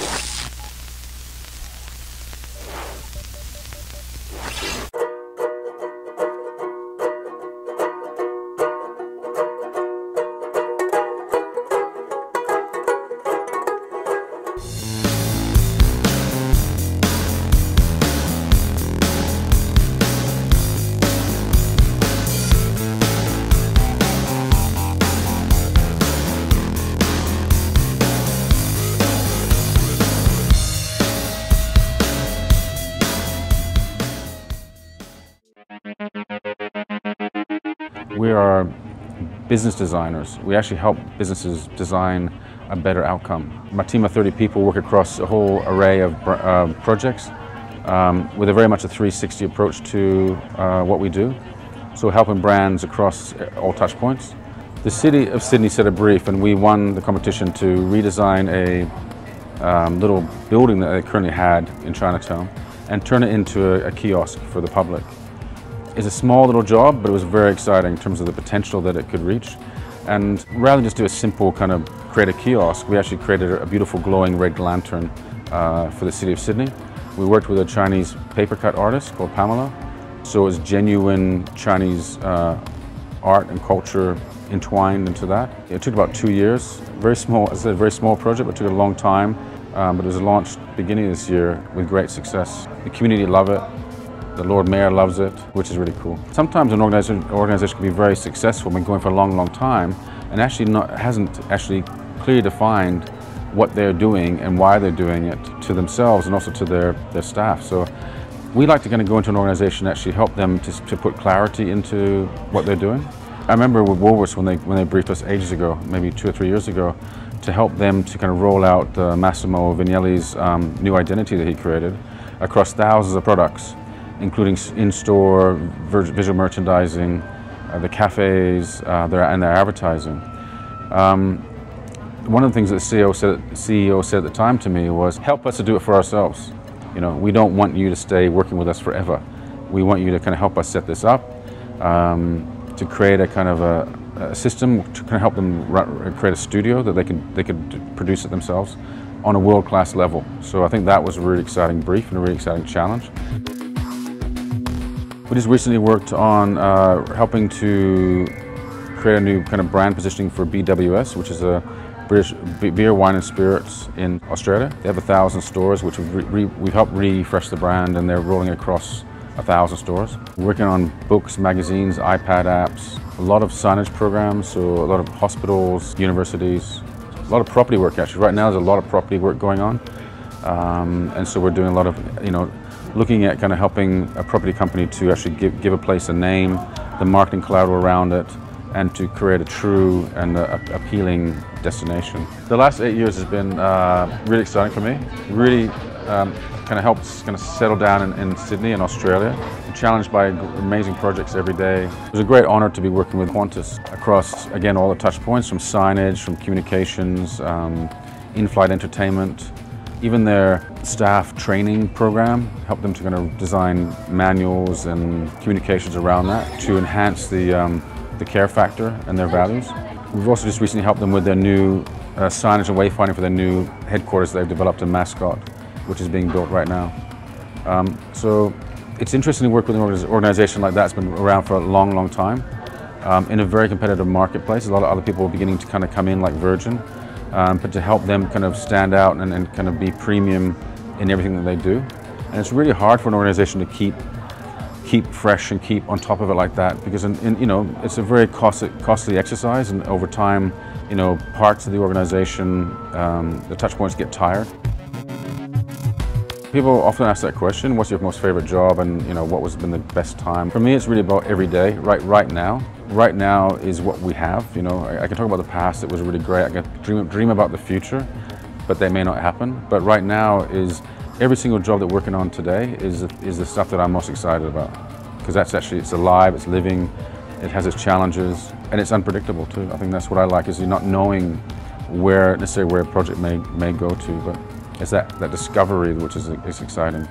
Yeah. We are business designers. We actually help businesses design a better outcome. My team of 30 people work across a whole array of uh, projects um, with a very much a 360 approach to uh, what we do. So helping brands across all touch points. The City of Sydney set a brief and we won the competition to redesign a um, little building that they currently had in Chinatown and turn it into a, a kiosk for the public. It's a small little job, but it was very exciting in terms of the potential that it could reach. And rather than just do a simple kind of create a kiosk, we actually created a beautiful glowing red lantern uh, for the city of Sydney. We worked with a Chinese paper cut artist called Pamela. So it was genuine Chinese uh, art and culture entwined into that. It took about two years. Very small, as I said, very small project, but it took a long time. Um, but it was launched beginning of this year with great success. The community love it. The Lord Mayor loves it, which is really cool. Sometimes an organization, organization can be very successful, been going for a long, long time, and actually not, hasn't actually clearly defined what they're doing and why they're doing it to themselves and also to their, their staff. So we like to kind of go into an organization and actually help them to, to put clarity into what they're doing. I remember with Woolworths when they, when they briefed us ages ago, maybe two or three years ago, to help them to kind of roll out uh, Massimo Vignelli's um, new identity that he created across thousands of products including in-store visual merchandising, uh, the cafes, uh, their, and their advertising. Um, one of the things that the CEO said, CEO said at the time to me was, help us to do it for ourselves. You know, we don't want you to stay working with us forever. We want you to kind of help us set this up, um, to create a kind of a, a, system to kind of help them create a studio that they can they could produce it themselves on a world-class level. So I think that was a really exciting brief and a really exciting challenge. We just recently worked on uh, helping to create a new kind of brand positioning for BWS, which is a British beer, wine and spirits in Australia. They have a thousand stores, which we've, we've helped refresh the brand and they're rolling across a thousand stores. Working on books, magazines, iPad apps, a lot of signage programs, so a lot of hospitals, universities, a lot of property work actually. Right now there's a lot of property work going on. Um, and so we're doing a lot of, you know, looking at kind of helping a property company to actually give, give a place a name, the marketing collateral around it, and to create a true and a, appealing destination. The last eight years has been uh, really exciting for me. Really um, kind of helped kind of settle down in, in Sydney and Australia. Challenged by amazing projects every day. It was a great honor to be working with Qantas across, again, all the touch points from signage, from communications, um, in-flight entertainment, even their staff training program, help them to kind of design manuals and communications around that to enhance the, um, the care factor and their values. We've also just recently helped them with their new uh, signage and wayfinding for their new headquarters they've developed in Mascot, which is being built right now. Um, so it's interesting to work with an organization like that. It's been around for a long, long time. Um, in a very competitive marketplace, a lot of other people are beginning to kind of come in like Virgin um, but to help them kind of stand out and, and, kind of be premium in everything that they do. And it's really hard for an organization to keep keep fresh and keep on top of it like that because in, in, you know it's a very costly, costly exercise and over time you know parts of the organization um, the touch points get tired people often ask that question what's your most favorite job and you know what was been the best time for me it's really about every day right right now right now is what we have. You know, I, I, can talk about the past, it was really great. I can dream, dream about the future, but they may not happen. But right now is every single job that we're working on today is, is the stuff that I'm most excited about. Because that's actually, it's alive, it's living, it has its challenges, and it's unpredictable too. I think that's what I like, is you're not knowing where, necessarily where a project may, may go to, but it's that, that discovery which is, is exciting.